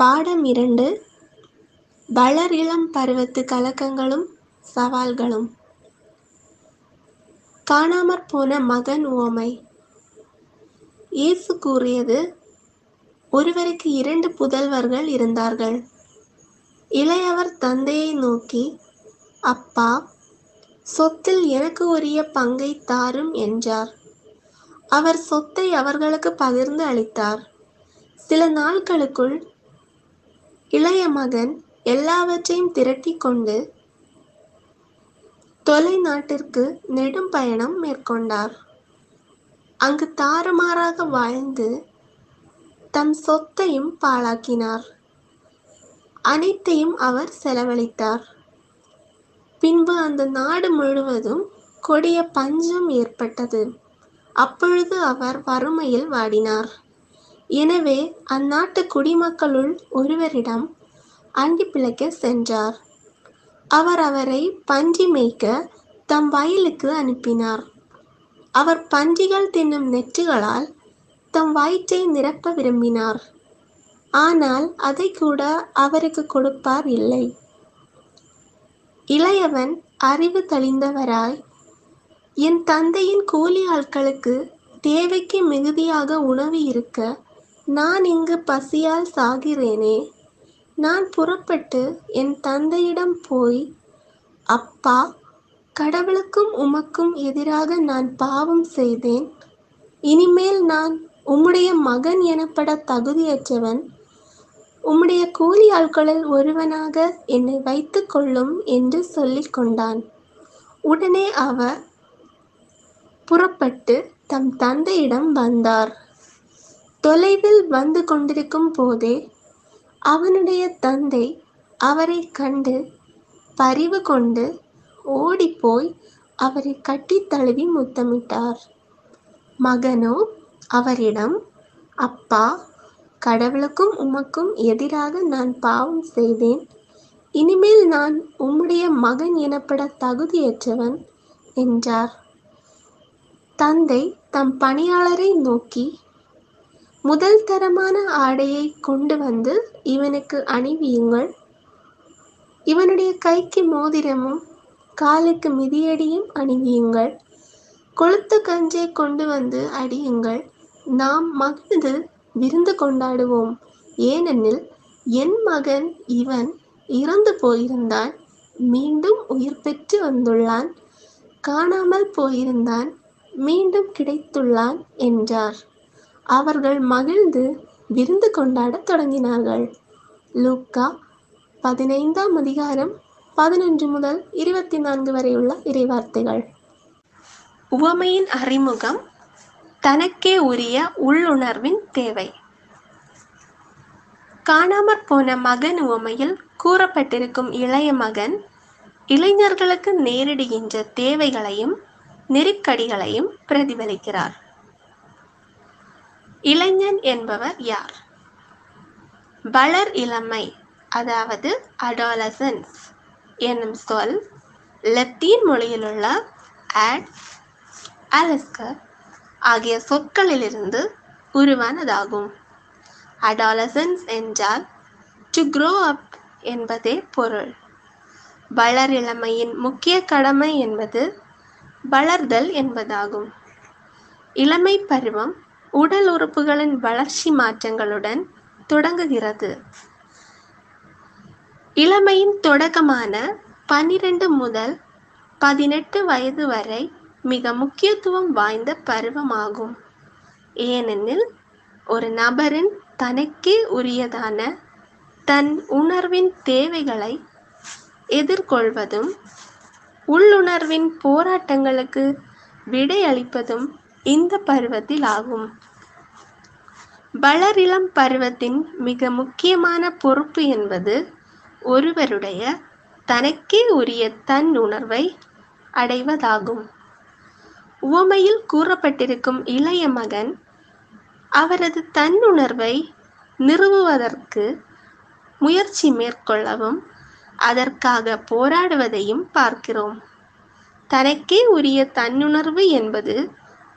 பாடம் இரண்டு. வளர் இளம் பருவத்து கலக்கங்களும் சவால்களும். காணாமற் போன மகன் உவமை இயேசு கூறியது ஒருவருக்கு இரண்டு புதல்வர்கள் இருந்தார்கள். இளையவர் தந்தையை நோக்கி அப்பா சொத்தில் எனக்கு உரிய பங்கை தாரும் என்றார். அவர் சொத்தை அவர்களுக்கு பகிர்ந்து அளித்தார். சில நாட்களுக்குள் இளைய மகன் எல்லாவற்றையும் திரட்டி கொண்டு தொலை நாட்டிற்கு நெடும் பயணம் மேற்கொண்டார். அங்கு தாறுமாறாக வாழ்ந்து தம் சொத்தையும் பாழாக்கினார். அனைத்தையும் அவர் செலவழித்தார். பின்பு அந்த நாடு முழுவதும் கொடிய பஞ்சம் ஏற்பட்டது. அப்பொழுது அவர் வறுமையில் வாடினார். எனவே அந்நாட்டு குடிமக்களுள் ஒருவரிடம் அண்டி பிழைக்க சென்றார். அவர் அவரை பஞ்சி மேய்க்க தம் வயலுக்கு அனுப்பினார். அவர் பஞ்சிகள் தின்னும் நெற்றுகளால் தம் வயிற்றை நிரப்ப விரும்பினார். ஆனால் அதை கூட அவருக்கு கொடுப்பார் இல்லை. இளையவன் அறிவு தெளிந்தவராய் என் தந்தையின் கூலி ஆட்களுக்கு தேவைக்கு மிகுதியாக உணவு இருக்க நான் இங்கு பசியால் சாகிறேனே. நான் புறப்பட்டு என் தந்தையிடம் போய் அப்பா கடவுளுக்கும் உமக்கும் எதிராக நான் பாவம் செய்தேன். இனிமேல் நான் உம்முடைய மகன் எனப்பட தகுதியற்றவன். உம்முடைய கூலி ஆட்களில் ஒருவனாக என்னை வைத்து கொள்ளும் என்று சொல்லிக் கொண்டான். உடனே அவர் புறப்பட்டு தம் தந்தையிடம் வந்தார். தொலைவில் வந்து கொண்டிருக்கும் போதே அவனுடைய தந்தை அவரை கண்டு பரிவு கொண்டு ஓடிப்போய் அவரை கட்டி தழுவி முத்தமிட்டார். மகனோ அவரிடம் அப்பா கடவுளுக்கும் உமக்கும் எதிராக நான் பாவம் செய்தேன். இனிமேல் நான் உம்முடைய மகன் எனப்பட தகுதியற்றவன் என்றார். தந்தை தம் பணியாளரை நோக்கி முதல் தரமான ஆடையை கொண்டு வந்து இவனுக்கு அணிவியுங்கள். இவனுடைய கைக்கு மோதிரமும் காலுக்கு மிதியடியும் அணிவியுங்கள். கொளுத்த கஞ்சை கொண்டு வந்து அடியுங்கள். நாம் மகிழ்ந்து விருந்து கொண்டாடுவோம். ஏனெனில் என் மகன் இவன் இறந்து போயிருந்தான். மீண்டும் உயிர் பெற்று வந்துள்ளான். காணாமல் போயிருந்தான். மீண்டும் கிடைத்துள்ளான் என்றார். அவர்கள் மகிழ்ந்து விருந்து கொண்டாடத் தொடங்கினார்கள். லூக்கா பதினைந்தாம் அதிகாரம் பதினொன்று முதல் இருபத்தி நான்கு வரையுள்ள இறைவார்த்தைகள். உவமையின் அறிமுகம் தனக்கே உரிய உள்ளுணர்வின் தேவை. காணாமற் போன மகன் உவமையில் கூறப்பட்டிருக்கும் இளைய மகன் இளைஞர்களுக்கு நேரிடுகின்ற தேவைகளையும் நெருக்கடிகளையும் பிரதிபலிக்கிறார். இளைஞன் என்பவர் யார்? வளர் இளமை அதாவது அடாலசன்ஸ் என்னும் சொல் லத்தீன் மொழியிலுள்ள ஆட் அலஸ்கர் ஆகிய சொற்களிலிருந்து உருவானதாகும். அடாலசன்ஸ் என்றால் டு க்ரோ அப் என்பதே பொருள். வளர் இளமையின் முக்கிய கடமை என்பது வளர்தல் என்பதாகும். இளமை பருவம் உடல் உறுப்புகளின் வளர்ச்சி மாற்றங்களுடன் தொடங்குகிறது. இளமையின் தொடக்கமான பன்னிரண்டு முதல் பதினெட்டு வயது வரை மிக முக்கியத்துவம் வாய்ந்த பருவமாகும். ஏனெனில் ஒரு நபரின் தனக்கே உரியதான தன் உணர்வின் தேவைகளை எதிர்கொள்வதும் உள்ளுணர்வின் போராட்டங்களுக்கு விடையளிப்பதும் இந்த பருவத்தில் ஆகும். வளரிளம் பருவத்தின் மிக முக்கியமான பொறுப்பு என்பது ஒருவருடைய தனக்கே உரிய தன் உணர்வை அடைவதாகும். உவமையில் கூறப்பட்டிருக்கும் இளைய மகன் அவரது தன்னுணர்வை நிறுவுவதற்கு முயற்சி மேற்கொள்ளவும் அதற்காக போராடுவதையும் பார்க்கிறோம். தனக்கே உரிய தன்னுணர்வு என்பது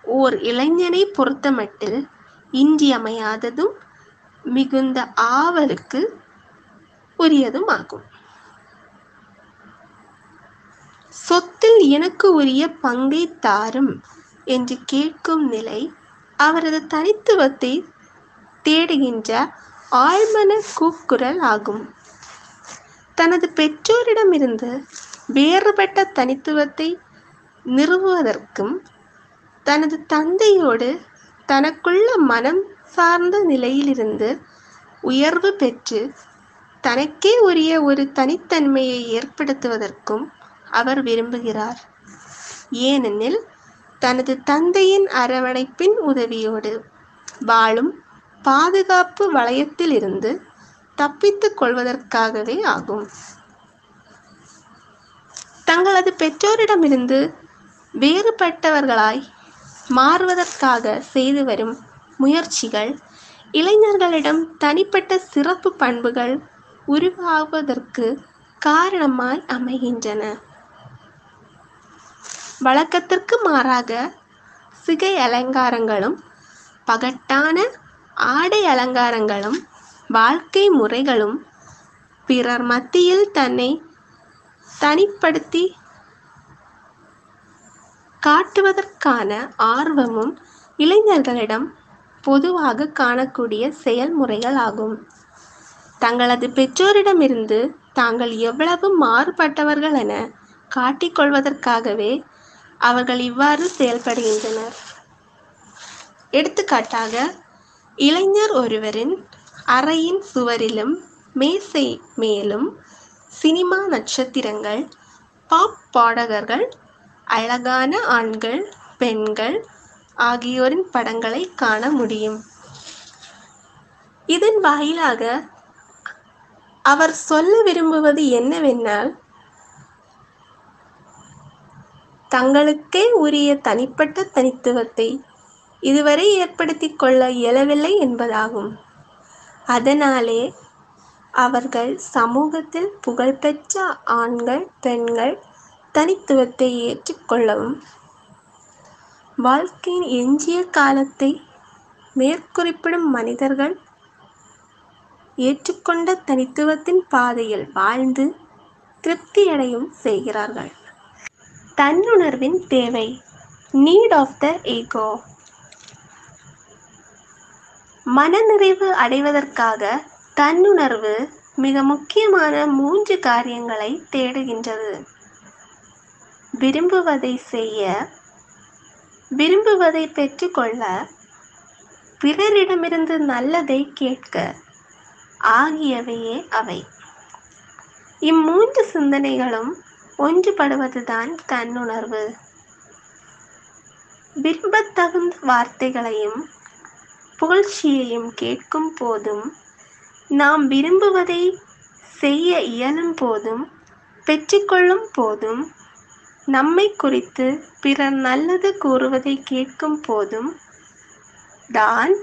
ஓர் இளைஞனை பொறுத்தமட்டில் இன்றியமையாததும் மிகுந்த ஆவலுக்கு உரியதும் ஆகும் சொத்தில் எனக்கு உரிய பங்கை தாரும் என்று கேட்கும் நிலை அவரது தனித்துவத்தை தேடுகின்ற ஆழ்மன கூக்குரல் ஆகும். தனது பெற்றோரிடமிருந்து வேறுபட்ட தனித்துவத்தை நிறுவுவதற்கும் தனது தந்தையோடு தனக்குள்ள மனம் சார்ந்த நிலையிலிருந்து உயர்வு பெற்று தனக்கே உரிய ஒரு தனித்தன்மையை ஏற்படுத்துவதற்கும் அவர் விரும்புகிறார். ஏனெனில் தனது தந்தையின் அரவணைப்பின் உதவியோடு வாழும் பாதுகாப்பு வளையத்திலிருந்து தப்பித்துக் கொள்வதற்காகவே ஆகும். தங்களது பெற்றோரிடமிருந்து வேறுபட்டவர்களாய் மாறுவதற்காக செய்து வரும் முயற்சிகள் இளைஞர்களிடம் தனிப்பட்ட சிறப்பு பண்புகள் உருவாவதற்கு காரணமாய் அமைகின்றன. வழக்கத்திற்கு மாறாக சிகை அலங்காரங்களும் பகட்டான ஆடை அலங்காரங்களும் வாழ்க்கை முறைகளும் பிறர் மத்தியில் தன்னை தனிப்படுத்தி காட்டுவதற்கான ஆர்வமும் இளைஞர்களிடம் பொதுவாக காணக்கூடிய செயல்முறைகள் ஆகும். தங்களது பெற்றோரிடமிருந்து தாங்கள் எவ்வளவு மாறுபட்டவர்கள் என காட்டிக்கொள்வதற்காகவே அவர்கள் இவ்வாறு செயல்படுகின்றனர். எடுத்துக்காட்டாக இளைஞர் ஒருவரின் அறையின் சுவரிலும் மேசை மேலும் சினிமா நட்சத்திரங்கள் பாப் பாடகர்கள் அழகான ஆண்கள் பெண்கள் ஆகியோரின் படங்களை காண முடியும். இதன் வாயிலாக அவர் சொல்ல விரும்புவது என்னவென்றால் தங்களுக்கே உரிய தனிப்பட்ட தனித்துவத்தை இதுவரை ஏற்படுத்திக் கொள்ள இயலவில்லை என்பதாகும். அதனாலே அவர்கள் சமூகத்தில் புகழ்பெற்ற ஆண்கள் பெண்கள் தனித்துவத்தை ஏற்றுக்கொள்ளவும் வாழ்க்கையின் எஞ்சிய காலத்தை மேற்குறிப்பிடும் மனிதர்கள் ஏற்றுக்கொண்ட தனித்துவத்தின் பாதையில் வாழ்ந்து திருப்தியடையும் செய்கிறார்கள். தன்னுணர்வின் தேவை நீட் ஆஃப் த ஈகோ மனநிறைவு அடைவதற்காக தன்னுணர்வு மிக முக்கியமான மூன்று காரியங்களை தேடுகின்றது. விரும்புவதை செய்ய விரும்புவதை பெற்றுக்கொள்ள பிறரிடமிருந்து நல்லதை கேட்க ஆகியவையே அவை. இம்மூன்று சிந்தனைகளும் ஒன்றுபடுவதுதான் தன்னுணர்வு. விரும்பத்தகுந்த வார்த்தைகளையும் புகழ்ச்சியையும் கேட்கும் போதும் நாம் விரும்புவதை செய்ய இயலும் போதும் பெற்றுக்கொள்ளும் போதும் நம்மை குறித்து பிறர் நல்லது கூறுவதை கேட்கும் போதும் தான்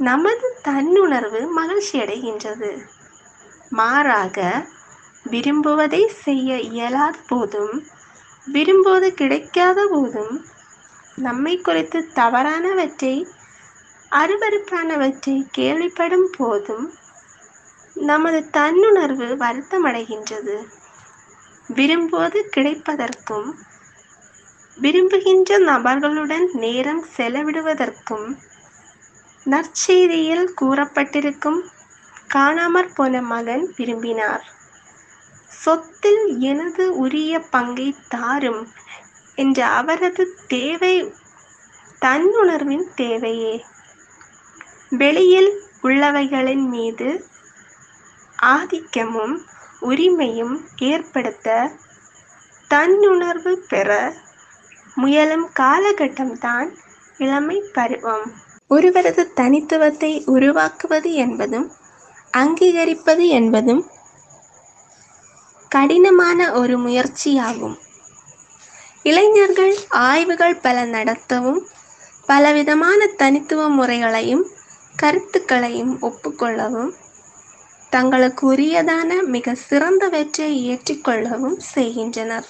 நமது தன்னுணர்வு மகிழ்ச்சியடைகின்றது மாறாக விரும்புவதை செய்ய இயலாத போதும் விரும்புவது கிடைக்காத போதும் நம்மை குறித்து தவறானவற்றை அருவருப்பானவற்றை கேள்விப்படும் போதும் நமது தன்னுணர்வு வருத்தமடைகின்றது. விரும்புவது கிடைப்பதற்கும் விரும்புகின்ற நபர்களுடன் நேரம் செலவிடுவதற்கும் நற்செய்தியில் கூறப்பட்டிருக்கும் காணாமற் போன மகன் விரும்பினார். சொத்தில் எனது உரிய பங்கை தாரும் என்ற அவரது தேவை தன்னுணர்வின் தேவையே. வெளியில் உள்ளவைகளின் மீது ஆதிக்கமும் உரிமையும் ஏற்படுத்த தன்னுணர்வு பெற முயலும் காலகட்டம்தான் இளமை பருவம். ஒருவரது தனித்துவத்தை உருவாக்குவது என்பதும் அங்கீகரிப்பது என்பதும் கடினமான ஒரு முயற்சியாகும். இளைஞர்கள் ஆய்வுகள் பல நடத்தவும் பலவிதமான தனித்துவ முறைகளையும் கருத்துக்களையும் ஒப்புக்கொள்ளவும் தங்களுக்கு உரியதான மிக சிறந்தவற்றை ஏற்றுக்கொள்ளவும் செய்கின்றனர்.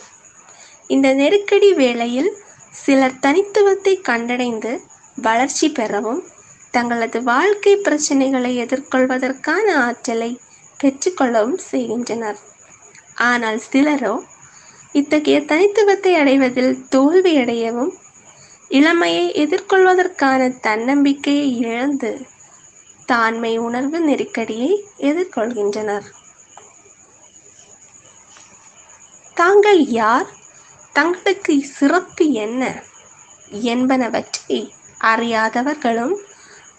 இந்த நெருக்கடி வேளையில் சிலர் தனித்துவத்தை கண்டடைந்து வளர்ச்சி பெறவும் தங்களது வாழ்க்கை பிரச்சனைகளை எதிர்கொள்வதற்கான ஆற்றலை பெற்றுக்கொள்ளவும் செய்கின்றனர். ஆனால் சிலரோ இத்தகைய தனித்துவத்தை அடைவதில் தோல்வியடையவும் இளமையை எதிர்கொள்வதற்கான தன்னம்பிக்கையை இழந்து தாண்மை உணர்வு நெருக்கடியை எதிர்கொள்கின்றனர். தாங்கள் யார்? தங்களுக்கு சிறப்பு என்ன? என்பனவற்றை அறியாதவர்களும்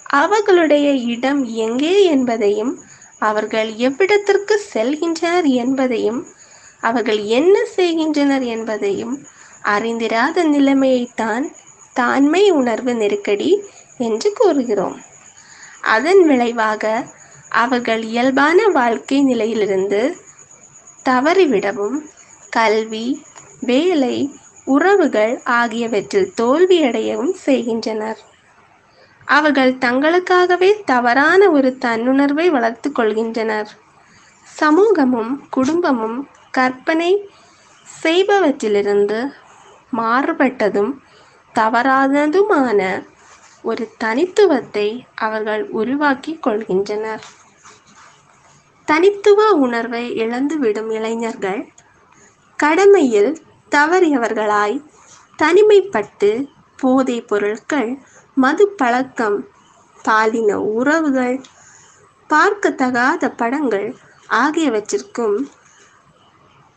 அவர்களுடைய இடம் எங்கே என்பதையும் அவர்கள் எவ்விடத்திற்கு செல்கின்றனர் என்பதையும் அவர்கள் என்ன செய்கின்றனர் என்பதையும் அறிந்திராத நிலைமையைத்தான் தாண்மை உணர்வு நெருக்கடி என்று கூறுகிறோம். அதன் விளைவாக அவர்கள் இயல்பான வாழ்க்கை நிலையிலிருந்து தவறிவிடவும் கல்வி வேலை உறவுகள் ஆகியவற்றில் தோல்வியடையவும் செய்கின்றனர். அவர்கள் தங்களுக்காகவே தவறான ஒரு தன்னுணர்வை வளர்த்து கொள்கின்றனர். சமூகமும் குடும்பமும் கற்பனை செய்பவற்றிலிருந்து மாறுபட்டதும் தவறானதுமான ஒரு தனித்துவத்தை அவர்கள் உருவாக்கி கொள்கின்றனர். தனித்துவ உணர்வை இழந்துவிடும் இளைஞர்கள் கடமையில் தவறியவர்களாய் தனிமைப்பட்டு போதைப் பொருட்கள் மது பழக்கம் பாலின உறவுகள் பார்க்கத்தகாத படங்கள் ஆகியவற்றிற்கும்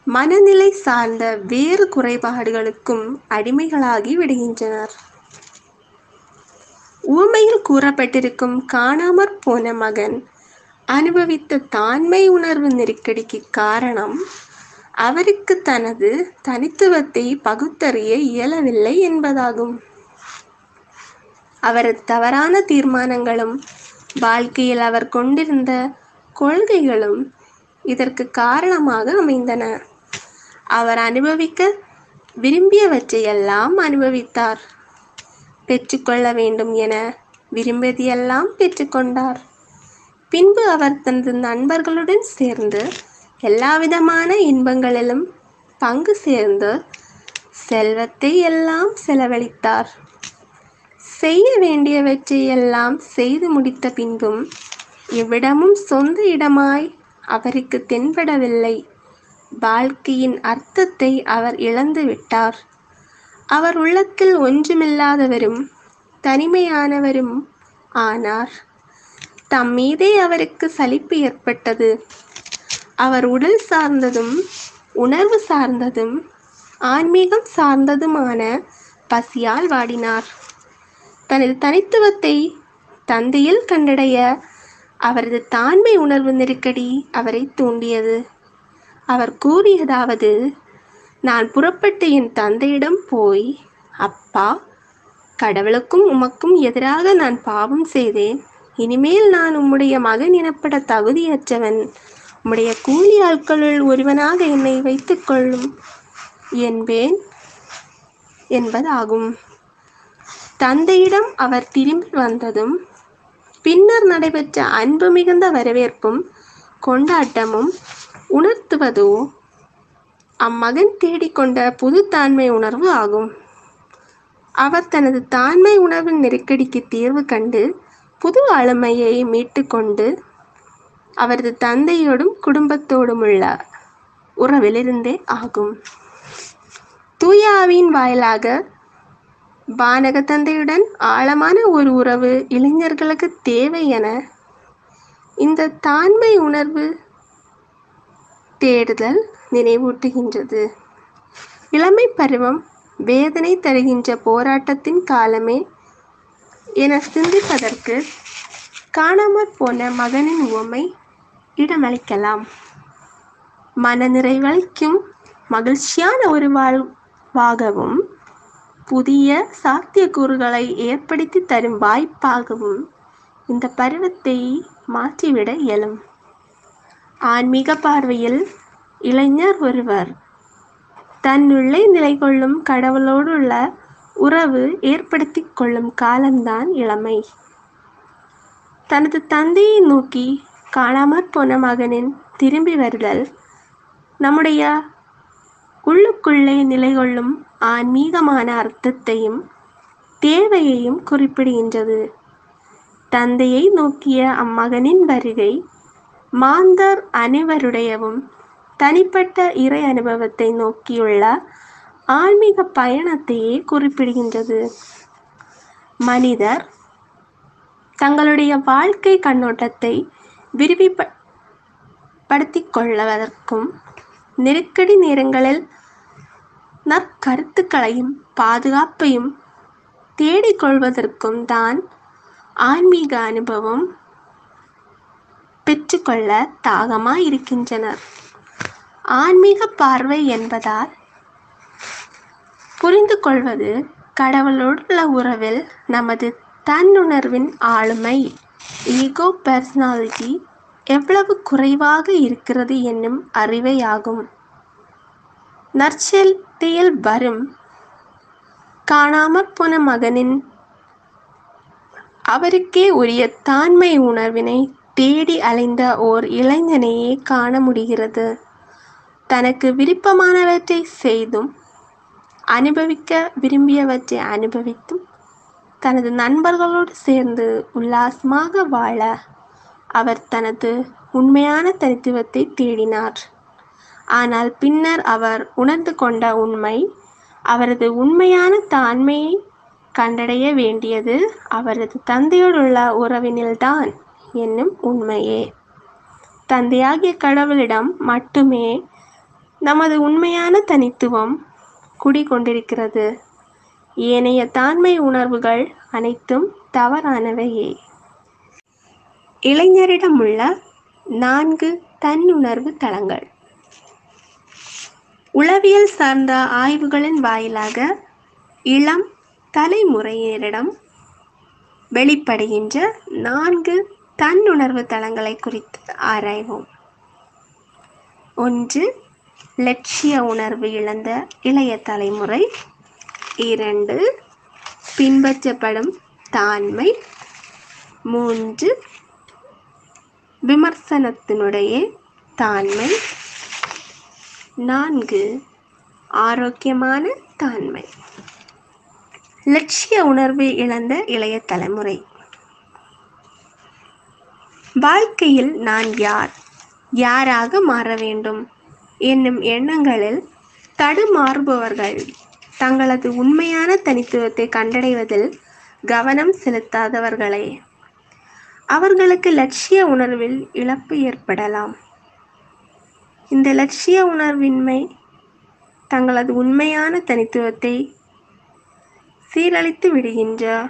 மனநிலை சார்ந்த வேறு குறைபாடுகளுக்கும் அடிமைகளாகி விடுகின்றனர். ஊமையில் கூறப்பட்டிருக்கும் காணாமற் போன மகன் அனுபவித்த தாண்மை உணர்வு நெருக்கடிக்கு காரணம் அவருக்கு தனது தனித்துவத்தை பகுத்தறிய இயலவில்லை என்பதாகும். அவரது தவறான தீர்மானங்களும் வாழ்க்கையில் அவர் கொண்டிருந்த கொள்கைகளும் இதற்கு காரணமாக அமைந்தன. அவர் அனுபவிக்க விரும்பியவற்றையெல்லாம் அனுபவித்தார். பெற்றுக்கொள்ள வேண்டும் என விரும்பியதையெல்லாம் பெற்றுக்கொண்டார். பின்பு அவர் தனது நண்பர்களுடன் சேர்ந்து எல்லாவிதமான இன்பங்களிலும் பங்கு சேர்ந்து செல்வத்தை எல்லாம் செலவழித்தார். செய்ய வேண்டியவற்றை எல்லாம் செய்து முடித்த பின்பும் இவ்விடமும் சொந்த இடமாய் அவருக்கு தென்படவில்லை. வாழ்க்கையின் அர்த்தத்தை அவர் இழந்து விட்டார். அவர் உள்ளத்தில் ஒன்றுமில்லாதவரும் தனிமையானவரும் ஆனார். தம் மீதே அவருக்கு சலிப்பு ஏற்பட்டது. அவர் உடல் சார்ந்ததும் உணர்வு சார்ந்ததும் ஆன்மீகம் சார்ந்ததுமான பசியால் வாடினார். தனது தனித்துவத்தை தந்தையில் கண்டடைய அவரது தாண்மை உணர்வு நெருக்கடி அவரை தூண்டியது. அவர் கூறியதாவது நான் புறப்பட்டு என் தந்தையிடம் போய் அப்பா கடவுளுக்கும் உமக்கும் எதிராக நான் பாவம் செய்தேன். இனிமேல் நான் உம்முடைய மகன் எனப்பட தகுதியற்றவன். உம்முடைய கூலி ஆட்களுள் ஒருவனாக என்னை வைத்துக் கொள்ளும். என்பேன் என்பதாகும். தந்தையிடம் அவர் திரும்பி வந்ததும் பின்னர் நடைபெற்ற அன்பு மிகுந்த வரவேற்பும் கொண்டாட்டமும் உணர்த்துவதோ அம்மகன் தேடிக்கொண்ட புது தாண்மை உணர்வு ஆகும். அவர் தனது தாண்மை உணர்வின் நெருக்கடிக்கு தீர்வு கண்டு புது ஆளுமையை மீட்டுக்கொண்டு அவரது தந்தையோடும் குடும்பத்தோடும் உள்ள உறவிலிருந்தே ஆகும். தூயாவின் வாயிலாக வானக தந்தையுடன் ஆழமான ஒரு உறவு இளைஞர்களுக்கு தேவை என இந்த தாண்மை உணர்வு தேடுதல் நினைவூட்டுகின்றது. இளமை பருவம் வேதனை தருகின்ற போராட்டத்தின் காலமே என சிந்திப்பதற்கு காணாமற் போன மகனின் உவமை இடமளிக்கலாம். மனநிறைவளிக்கும் மகிழ்ச்சியான ஒரு வாழ்வாகவும் புதிய சாத்தியக்கூறுகளை ஏற்படுத்தி தரும் வாய்ப்பாகவும் இந்த பருவத்தை மாற்றிவிட இயலும். ஆன்மீக பார்வையில் இளைஞர் ஒருவர். தன்னுள்ளே நிலை கொள்ளும் கடவுளோடுள்ள உறவு ஏற்படுத்தி கொள்ளும் காலம்தான் இளமை. தனது தந்தையை நோக்கி காணாமற் போன மகனின் திரும்பி வருதல் நம்முடைய உள்ளுக்குள்ளே நிலை கொள்ளும் ஆன்மீகமான அர்த்தத்தையும் தேவையையும் குறிப்பிடுகின்றது. தந்தையை நோக்கிய அம்மகனின் வருகை மாந்தர் அனைவருடையவும் தனிப்பட்ட இறை அனுபவத்தை நோக்கியுள்ள ஆன்மீக பயணத்தையே குறிப்பிடுகின்றது. மனிதர் தங்களுடைய வாழ்க்கை கண்ணோட்டத்தை விரிவிப்படுத்திக் கொள்வதற்கும் நெருக்கடி நேரங்களில் நற்கருத்துக்களையும் பாதுகாப்பையும் தேடிக்கொள்வதற்கும் தான் ஆன்மீக அனுபவம் பெற்றுக்கொள்ள தாகமாய் இருக்கின்றனர் ஆன்மீக பார்வை என்பதால் புரிந்து கொள்வது கடவுளோடுள்ள உறவில் நமது தன்னுணர்வின் ஆளுமை ஈகோ பர்சனாலிட்டி எவ்வளவு குறைவாக இருக்கிறது என்னும் அறிவையாகும். நற்செல்தியில் வரும். காணாமற் போன மகனின் அவருக்கே உரிய தாண்மை உணர்வினை தேடி அலைந்த ஓர் இளைஞனையே காண முடிகிறது. தனக்கு விருப்பமானவற்றை செய்தும் அனுபவிக்க விரும்பியவற்றை அனுபவித்தும் தனது நண்பர்களோடு சேர்ந்து உல்லாசமாக வாழ அவர் தனது உண்மையான தனித்துவத்தை தேடினார். ஆனால் பின்னர் அவர் உணர்ந்து கொண்ட உண்மை அவரது உண்மையான தாண்மையை கண்டடைய வேண்டியது அவரது தந்தையோடுள்ள உறவினில்தான். என்னும் உண்மையே. தந்தையாகிய கடவுளிடம் மட்டுமே நமது உண்மையான தனித்துவம் குடிகொண்டிருக்கிறது. ஏனைய தாண்மை உணர்வுகள் அனைத்தும் தவறானவையே. இளைஞரிடம் உள்ள நான்கு தன்னுணர்வு தளங்கள். உளவியல் சார்ந்த ஆய்வுகளின் வாயிலாக இளம் தலைமுறையினரிடம் வெளிப்படுகின்ற நான்கு தன்னுணர்வு தளங்களை குறித்து ஆராய்வோம். ஒன்று லட்சிய உணர்வு இழந்த இளைய தலைமுறை. இரண்டு பின்பற்றப்படும் தாண்மை. மூன்று விமர்சனத்தினுடைய தாண்மை. நான்கு ஆரோக்கியமான தாண்மை. லட்சிய உணர்வு இழந்த இளைய தலைமுறை. வாழ்க்கையில் நான் யார்? யாராக மாற வேண்டும்? என்னும் எண்ணங்களில் தடுமாறுபவர்கள் தங்களது உண்மையான தனித்துவத்தை கண்டடைவதில் கவனம் செலுத்தாதவர்களே. அவர்களுக்கு லட்சிய உணர்வில் இழப்பு ஏற்படலாம். இந்த லட்சிய உணர்வின்மை தங்களது உண்மையான தனித்துவத்தை சீரழித்து விடுகின்ற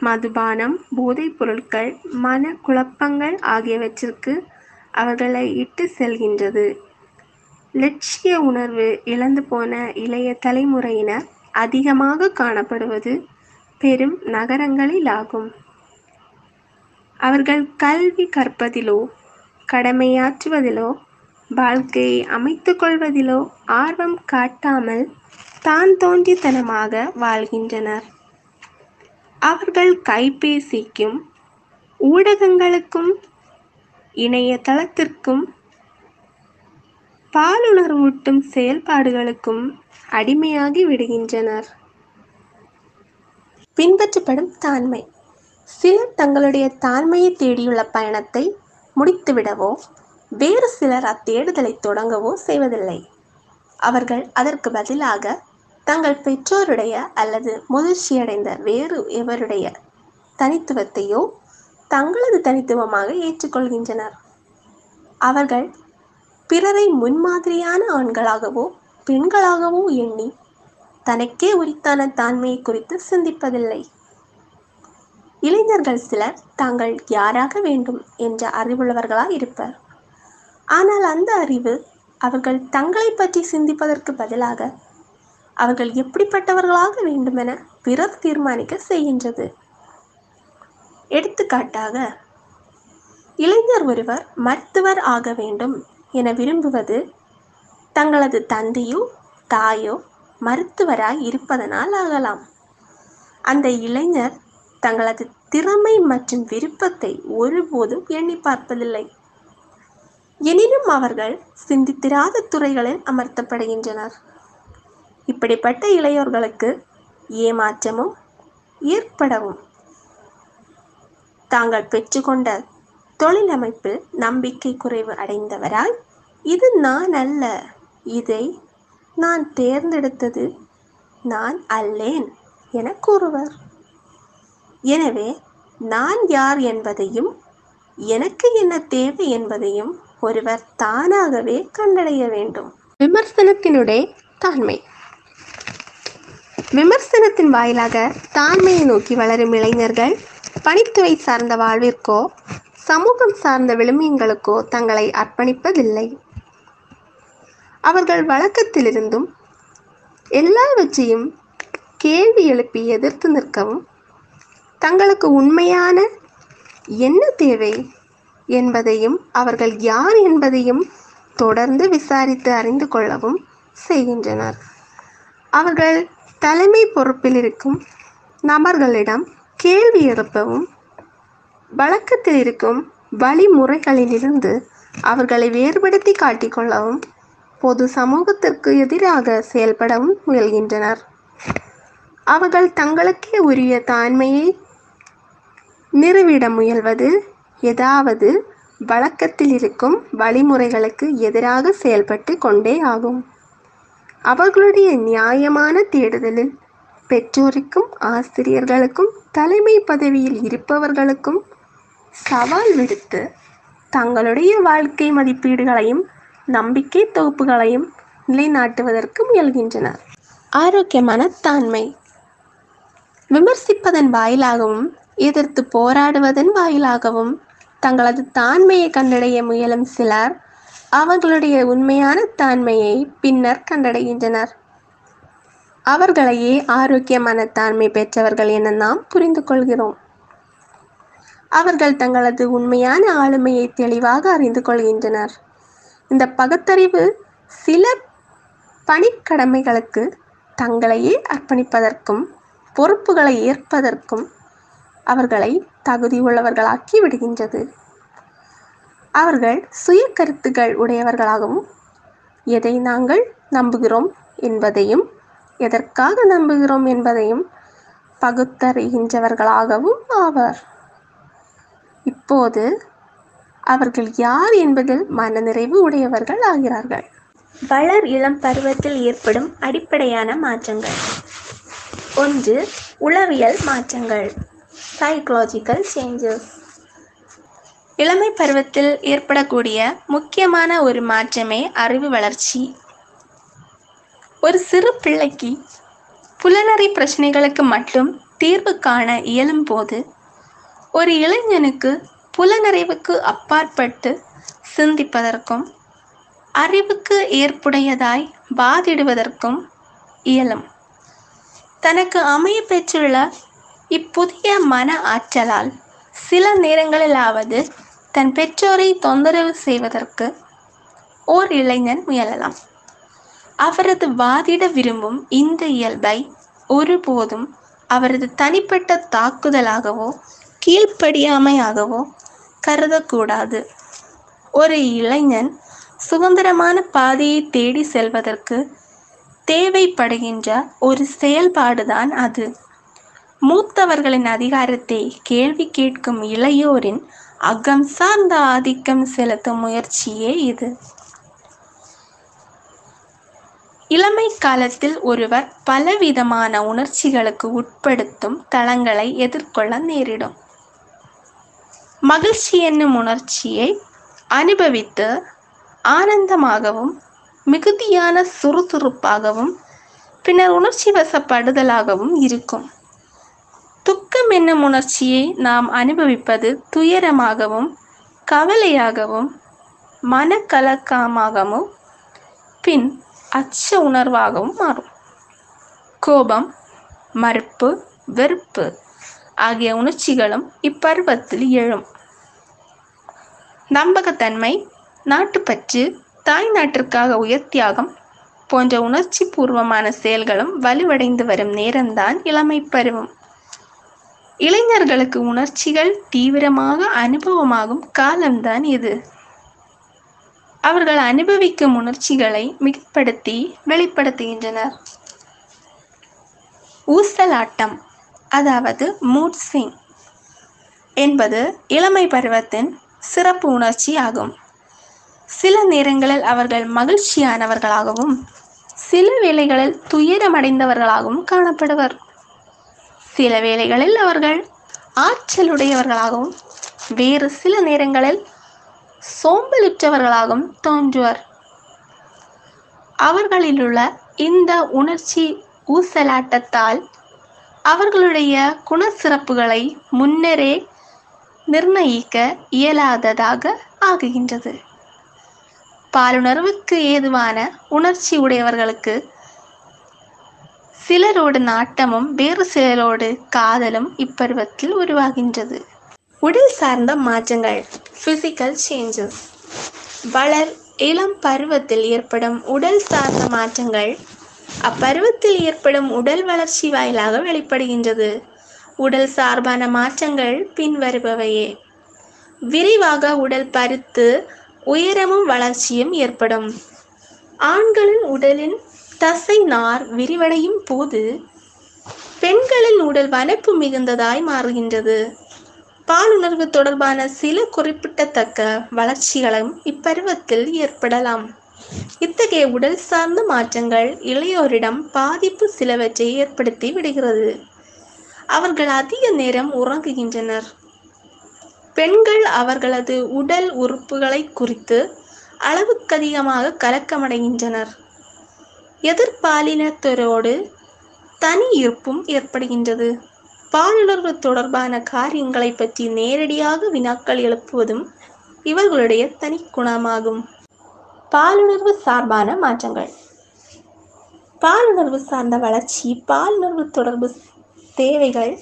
மதுபானம் போதைப் பொருட்கள் மன குழப்பங்கள் ஆகியவற்றிற்கு அவர்களை இட்டு செல்கின்றது. லட்சிய உணர்வு இழந்து போன இளைய தலைமுறையினர் அதிகமாக காணப்படுவது பெரும் நகரங்களிலாகும். அவர்கள் கல்வி கற்பதிலோ கடமையாற்றுவதிலோ வாழ்க்கையை அமைத்து கொள்வதிலோ ஆர்வம் காட்டாமல் தான் தோன்றித்தனமாக வாழ்கின்றனர். அவர்கள் கைபேசிக்கும் ஊடகங்களுக்கும் இணையதளத்திற்கும் பாலுணர்வூட்டும் செயல்பாடுகளுக்கும் அடிமையாகி விடுகின்றனர். பின்பற்றப்படும் தாண்மை. சிலர் தங்களுடைய தாண்மையை தேடியுள்ள பயணத்தை முடித்துவிடவோ வேறு சிலர் அத்தேடுதலை தொடங்கவோ செய்வதில்லை. அவர்கள் அதற்கு பதிலாக தங்கள் பெற்றோருடைய அல்லது முதிர்ச்சியடைந்த வேறு எவருடைய தனித்துவத்தையோ தங்களது தனித்துவமாக ஏற்றுக்கொள்கின்றனர். அவர்கள் பிறரை முன்மாதிரியான ஆண்களாகவோ பெண்களாகவோ எண்ணி தனக்கே உரித்தான தாண்மையை குறித்து சிந்திப்பதில்லை. இளைஞர்கள் சிலர் தாங்கள் யாராக வேண்டும் என்ற அறிவுள்ளவர்களாக இருப்பர். ஆனால் அந்த அறிவு அவர்கள் தங்களை பற்றி சிந்திப்பதற்கு பதிலாக அவர்கள் எப்படிப்பட்டவர்களாக வேண்டுமென பிறர் தீர்மானிக்க செய்கின்றது. எடுத்துக்காட்டாக இளைஞர் ஒருவர் மருத்துவர் ஆக வேண்டும் என விரும்புவது தங்களது தந்தையோ தாயோ மருத்துவராய் இருப்பதனால் ஆகலாம். அந்த இளைஞர் தங்களது திறமை மற்றும் விருப்பத்தை ஒருபோதும் எண்ணி பார்ப்பதில்லை. எனினும் அவர்கள் சிந்தித்திராத துறைகளில் அமர்த்தப்படுகின்றனர். இப்படிப்பட்ட இளையோர்களுக்கு ஏமாற்றமும் ஏற்படவும். தாங்கள் பெற்றுக்கொண்ட தொழிலமைப்பில் நம்பிக்கை குறைவு அடைந்தவராய் இது நான் அல்ல இதை நான் தேர்ந்தெடுத்தது நான் அல்லேன் என கூறுவர். எனவே நான் யார் என்பதையும் எனக்கு என்ன தேவை என்பதையும் ஒருவர் தானாகவே கண்டடைய வேண்டும். விமர்சனத்தினுடைய தாண்மை. விமர்சனத்தின் வாயிலாக தாழ்மையை நோக்கி வளரும் இளைஞர்கள் பணித்துறை சார்ந்த வாழ்விற்கோ சமூகம் சார்ந்த விழுமியங்களுக்கோ தங்களை அர்ப்பணிப்பதில்லை. அவர்கள் வழக்கத்திலிருந்தும் எல்லாவற்றையும் கேள்வி எழுப்பி எதிர்த்து நிற்கவும் தங்களுக்கு உண்மையான என்ன தேவை என்பதையும் அவர்கள் யார் என்பதையும் தொடர்ந்து விசாரித்து அறிந்து கொள்ளவும் செய்கின்றனர். அவர்கள் தலைமை பொறுப்பில் இருக்கும் நபர்களிடம் கேள்வி எழுப்பவும் வழக்கத்தில் இருக்கும் வழிமுறைகளிலிருந்து அவர்களை வேறுபடுத்தி காட்டிக்கொள்ளவும் பொது சமூகத்திற்கு எதிராக செயல்படவும் முயல்கின்றனர். அவர்கள் தங்களுக்கே உரிய தாண்மையை நிறுவிட முயல்வது ஏதாவது வழக்கத்தில் இருக்கும் வழிமுறைகளுக்கு எதிராக செயல்பட்டு கொண்டே ஆகும். அவர்களுடைய நியாயமான தேடுதலில் பெற்றோருக்கும் ஆசிரியர்களுக்கும் தலைமை பதவியில் இருப்பவர்களுக்கும் சவால் விடுத்து தங்களுடைய வாழ்க்கை மதிப்பீடுகளையும் நம்பிக்கை தொகுப்புகளையும் நிலைநாட்டுவதற்கு முயல்கின்றனர். ஆரோக்கியமான தாண்மை விமர்சிப்பதன் வாயிலாகவும் எதிர்த்து போராடுவதன் வாயிலாகவும் தங்களது தாண்மையை கண்டடைய முயலும் சிலர் அவர்களுடைய உண்மையான தாண்மையை பின்னர் கண்டடைகின்றனர். அவர்களையே ஆரோக்கியமான தாண்மை பெற்றவர்கள் என நாம் புரிந்து கொள்கிறோம். அவர்கள் தங்களது உண்மையான ஆளுமையை தெளிவாக அறிந்து கொள்கின்றனர். இந்த பகுத்தறிவு சில பணிக்கடமைகளுக்கு தங்களையே அர்ப்பணிப்பதற்கும் பொறுப்புகளை ஏற்பதற்கும் அவர்களை தகுதி உள்ளவர்களாக்கி விடுகின்றது. அவர்கள் சுய கருத்துக்கள் உடையவர்களாகவும் எதை நாங்கள் நம்புகிறோம் என்பதையும் எதற்காக நம்புகிறோம் என்பதையும் பகுத்தறிகின்றவர்களாகவும் ஆவர். இப்போது அவர்கள் யார் என்பதில் மனநிறைவு உடையவர்கள் ஆகிறார்கள். வளர் இளம் பருவத்தில் ஏற்படும் அடிப்படையான மாற்றங்கள். ஒன்று உளவியல் மாற்றங்கள். சைக்கலாஜிக்கல் சேஞ்சஸ் இளமை பருவத்தில் ஏற்படக்கூடிய முக்கியமான ஒரு மாற்றமே அறிவு வளர்ச்சி. ஒரு சிறு பிள்ளைக்கு புலனறி பிரச்சனைகளுக்கு மட்டும் தீர்வு காண இயலும் போது ஒரு இளைஞனுக்கு புலனறிவுக்கு அப்பாற்பட்டு சிந்திப்பதற்கும் அறிவுக்கு ஏற்புடையதாய் வாதிடுவதற்கும் இயலும். தனக்கு அமைய பெற்றுள்ள இப்புதிய மன ஆற்றலால் சில நேரங்களிலாவது தன் பெற்றோரை தொந்தரவு செய்வதற்கு ஓர் இளைஞன் முயலலாம். அவரது வாதிட விரும்பும் இந்த இயல்பை ஒருபோதும் அவரது தனிப்பட்ட தாக்குதலாகவோ கீழ்ப்படியாமையாகவோ கருதக்கூடாது. ஒரு இளைஞன் சுதந்திரமான பாதையை தேடி செல்வதற்கு தேவைப்படுகின்ற ஒரு செயல்பாடுதான் அது. மூத்தவர்களின் அதிகாரத்தை கேள்வி கேட்கும் இளையோரின் அகம் சார்ந்த ஆதிக்கம் செலுத்தும் முயற்சியே இது. இளமை காலத்தில் ஒருவர் பலவிதமான உணர்ச்சிகளுக்கு உட்படுத்தும் தளங்களை எதிர்கொள்ள நேரிடும். மகிழ்ச்சி என்னும் உணர்ச்சியை அனுபவித்து ஆனந்தமாகவும் மிகுதியான சுறுசுறுப்பாகவும் பின்னர் உணர்ச்சி வசப்படுதலாகவும் இருக்கும். துக்கம் என்னும் உணர்ச்சியை நாம் அனுபவிப்பது துயரமாகவும் கவலையாகவும் மனக்கலக்கமாகவும் பின் அச்ச உணர்வாகவும் மாறும். கோபம் மறுப்பு வெறுப்பு ஆகிய உணர்ச்சிகளும் இப்பருவத்தில் எழும். நம்பகத்தன்மை நாட்டுப்பற்று தாய் நாட்டிற்காக உயர்த்தியாகம் போன்ற உணர்ச்சி பூர்வமான செயல்களும் வலுவடைந்து வரும் நேரம்தான் இளமை பருவம் இளைஞர்களுக்கு உணர்ச்சிகள் தீவிரமாக அனுபவமாகும் காலம்தான் இது. அவர்கள் அனுபவிக்கும் உணர்ச்சிகளை மிகப்படுத்தி வெளிப்படுத்துகின்றனர். ஊசலாட்டம் அதாவது மூட் ஸ்விங் என்பது இளமை பருவத்தின் சிறப்பு உணர்ச்சி ஆகும். சில நேரங்களில் அவர்கள் மகிழ்ச்சியானவர்களாகவும் சில வேளைகளில் துயரமடைந்தவர்களாகவும் காணப்படுவர். சில வேளைகளில் அவர்கள் ஆற்றலுடையவர்களாகவும் வேறு சில நேரங்களில் சோம்பலுற்றவர்களாகவும் தோன்றுவர். அவர்களிலுள்ள இந்த உணர்ச்சி ஊசலாட்டத்தால் அவர்களுடைய குணச்சிறப்புகளை முன்னரே நிர்ணயிக்க இயலாததாக ஆகுகின்றது. பாலுணர்வுக்கு ஏதுவான உணர்ச்சி உடையவர்களுக்கு சிலரோடு நாட்டமும் வேறு சிலரோடு காதலும் இப்பருவத்தில் உருவாகின்றது. உடல் சார்ந்த மாற்றங்கள் ஃபிசிக்கல் சேஞ்சஸ் வளர் இளம் பருவத்தில் ஏற்படும் உடல் சார்ந்த மாற்றங்கள் அப்பருவத்தில் ஏற்படும் உடல் வளர்ச்சி வாயிலாக வெளிப்படுகின்றது. உடல் சார்பான மாற்றங்கள் பின்வருபவையே. விரைவாக உடல் பருத்து உயரமும் வளர்ச்சியும் ஏற்படும். ஆண்களின் உடலின் தசை நார் விரிவடையும் போது பெண்களின் உடல் வனப்பு மிகுந்ததாய் மாறுகின்றது. பாலுணர்வு தொடர்பான சில குறிப்பிடத்தக்க வளர்ச்சிகளும் இப்பருவத்தில் ஏற்படலாம். இத்தகைய உடல் சார்ந்த மாற்றங்கள் இளையோரிடம் பாதிப்பு சிலவற்றை ஏற்படுத்தி விடுகிறது. அவர்கள் அதிக நேரம் உறங்குகின்றனர். பெண்கள் அவர்களது உடல் உறுப்புகளை குறித்து அளவுக்கதிகமாக கலக்கமடைகின்றனர். எதிர்பாலினத்தரோடு தனி ஈர்ப்பும் ஏற்படுகின்றது. பாலுணர்வு தொடர்பான காரியங்களை பற்றி நேரடியாக வினாக்கள் எழுப்புவதும் இவர்களுடைய தனி குணமாகும். பாலுணர்வு சார்பான மாற்றங்கள். பாலுணர்வு சார்ந்த வளர்ச்சி பாலுணர்வு தொடர்பு தேவைகள்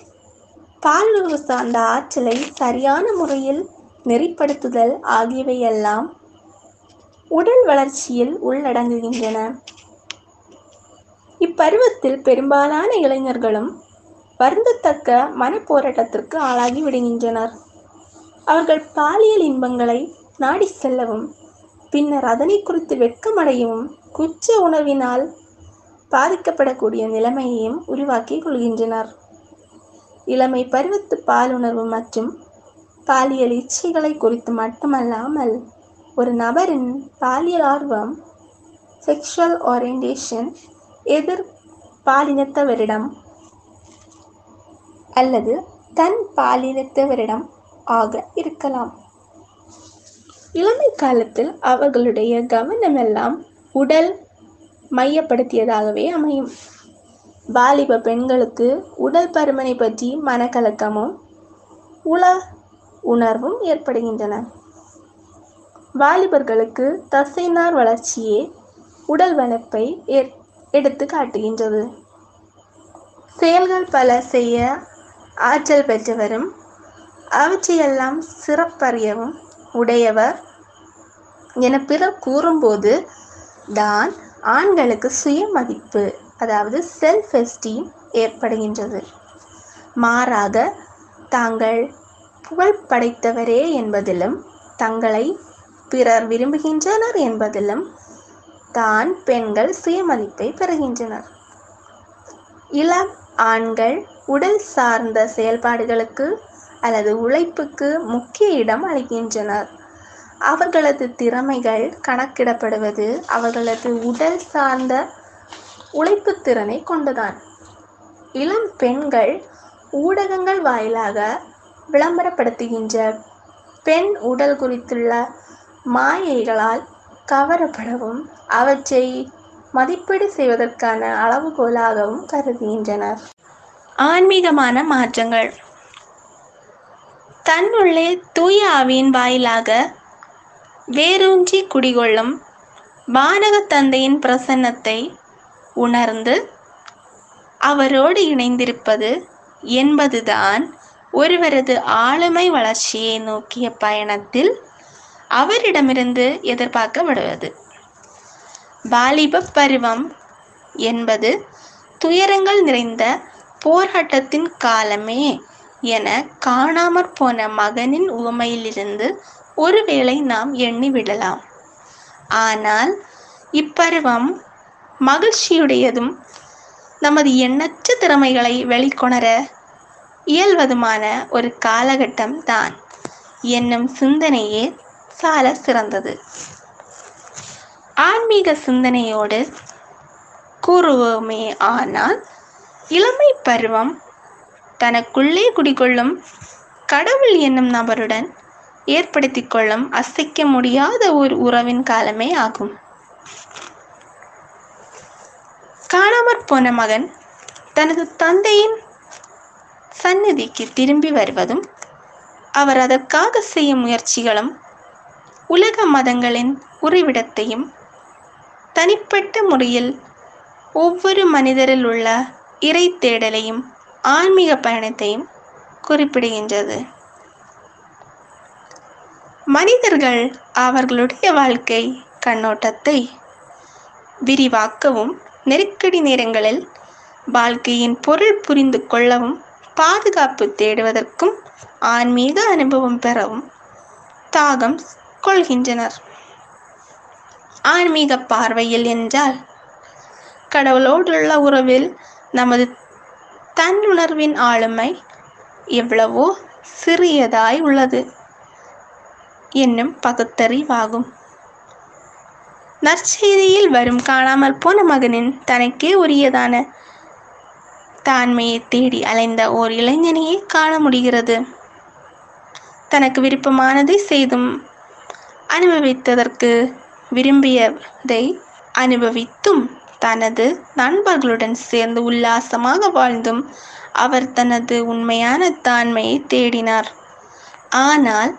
பாலுணர்வு சார்ந்த ஆற்றலை சரியான முறையில் நெறிப்படுத்துதல் ஆகியவையெல்லாம் உடல் வளர்ச்சியில் உள்ளடங்குகின்றன. இப்பருவத்தில் பெரும்பாலான இளைஞர்களும் வருந்தத்தக்க மனப்போராட்டத்திற்கு ஆளாகி விடுகின்றனர். அவர்கள் பாலியல் இன்பங்களை நாடி செல்லவும் பின்னர் அதனை குறித்து வெட்கமடையவும் குச்ச உணர்வினால் பாதிக்கப்படக்கூடிய நிலைமையையும் உருவாக்கி கொள்கின்றனர். இளமை பருவத்து பாலுணர்வு மற்றும் பாலியல் இச்சைகளை குறித்து மட்டுமல்லாமல் ஒரு நபரின் பாலியல் ஆர்வம் செக்ஷுவல் ஓரியன்டேஷன் எதிர் பாலினத்தவரிடம் அல்லது தன் பாலினத்தவரிடம் ஆக இருக்கலாம். இளமை காலத்தில் அவர்களுடைய கவனமெல்லாம் உடல் மையப்படுத்தியதாகவே அமையும். வாலிப பெண்களுக்கு உடல் பருமனை பற்றி மனக்கலக்கமும் உல உணர்வும் ஏற்படுகின்றன. வாலிபர்களுக்கு தசைநார் வளர்ச்சியே உடல் வளர்ப்பை ஏற் எடுத்து காட்டுகின்றது. செயல்கள் பல செய்ய ஆற்றல் பெற்றவரும் அவற்றையெல்லாம் சிறப்பறியவும் உடையவர் என பிறர் கூறும்போது தான் ஆண்களுக்கு சுயமதிப்பு அதாவது செல்ஃப் எஸ்டீம் ஏற்படுகின்றது. மாறாக தாங்கள் புகழ் படைத்தவரே என்பதிலும் தங்களை பிறர் விரும்புகின்றனர் என்பதிலும் தான் பெண்கள் சுயமதிப்பை பெறுகின்றனர். இளம் ஆண்கள் உடல் சார்ந்த செயல்பாடுகளுக்கு அல்லது உழைப்புக்கு முக்கிய இடம் அளிக்கின்றனர். அவர்களது திறமைகள் கணக்கிடப்படுவது அவர்களது உடல் சார்ந்த உழைப்பு திறனை கொண்டுதான். இளம் பெண்கள் ஊடகங்கள் வாயிலாக விளம்பரப்படுத்துகின்ற பெண் உடல் குறித்துள்ள மாயைகளால் கவரப்படவும் அவற்றை மதிப்பீடு செய்வதற்கான அளவுகோலாகவும் கருதுகின்றனர். ஆன்மீகமான மாற்றங்கள். தன்னுள்ளே தூய ஆவியின் வாயிலாக வேரூன்றி குடிகொள்ளும் வானக தந்தையின் பிரசன்னத்தை உணர்ந்து அவரோடு இணைந்திருப்பது என்பதுதான் ஒருவரது ஆளுமை வளர்ச்சியை நோக்கிய பயணத்தில் அவரிடமிருந்து எதிர்பார்க்கப்படுவது. வாலிப பருவம் என்பது துயரங்கள் நிறைந்த போராட்டத்தின் காலமே என காணாமற் போன மகனின் உவமையிலிருந்து ஒருவேளை நாம் எண்ணிவிடலாம் ஆனால் இப்பருவம் மகிழ்ச்சியுடையதும் நமது எண்ணற்ற திறமைகளை வெளிக்கொணர இயல்வதுமான ஒரு காலகட்டம் தான். என்னும் சிந்தனையே சால சிறந்தது. ஆன்மீக சிந்தனையோடு கூறுவோமே ஆனால் இளமை பருவம் தனக்குள்ளே குடிகொள்ளும் கடவுள் என்னும் நபருடன் ஏற்படுத்தி கொள்ளும் அசைக்க முடியாத ஒரு உறவின் காலமே ஆகும். காணாமற் போன மகன் தனது தந்தையின் சந்நிதிக்கு திரும்பி வருவதும் அவர் அதற்காக செய்யும் முயற்சிகளும் உலக மதங்களின் உறைவிடத்தையும் தனிப்பட்ட முறையில் ஒவ்வொரு மனிதரில் உள்ள இறை தேடலையும் ஆன்மீக பயணத்தையும் குறிப்பிடுகின்றது. மனிதர்கள் அவர்களுடைய வாழ்க்கை கண்ணோட்டத்தை விரிவாக்கவும் நெருக்கடி நேரங்களில் வாழ்க்கையின் பொருள் புரிந்து கொள்ளவும் பாதுகாப்பு தேடுவதற்கும் ஆன்மீக அனுபவம் பெறவும் தாகம் கொள்கின்றனர். ஆன்மீக பார்வையில் என்றால் கடவுளோடுள்ள உறவில் நமது தன்னுணர்வின் ஆளுமை எவ்வளவோ சிறியதாய் உள்ளது என்னும் பகுத்தறிவாகும். நற்செய்தியில் வரும் காணாமல் போன மகனின் தனக்கே உரியதான தான்மையை தேடி அலைந்த ஓர் இளைஞனையே காண முடிகிறது. தனக்கு விருப்பமானதை செய்தும் அனுபவித்ததற்கு விரும்பியதை அனுபவித்தும் தனது நண்பர்களுடன் சேர்ந்து உல்லாசமாக வாழ்ந்தும் அவர் தனது உண்மையான தான்மையை தேடினார். ஆனால்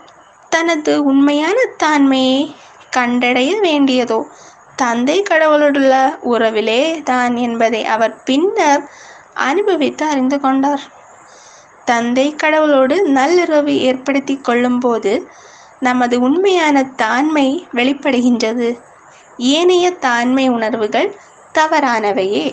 தனது உண்மையான தாண்மையை கண்டடைய வேண்டியதோ தந்தை கடவுளுடைய உறவிலே தான் என்பதை அவர் பின்னர் அனுபவித்து அறிந்து கொண்டார். தந்தை கடவுளோடு நல்லுறவு ஏற்படுத்தி கொள்ளும்போது நமது உண்மையான தாண்மை வெளிப்படுகின்றது. ஏனைய தாண்மை உணர்வுகள் தவறானவையே.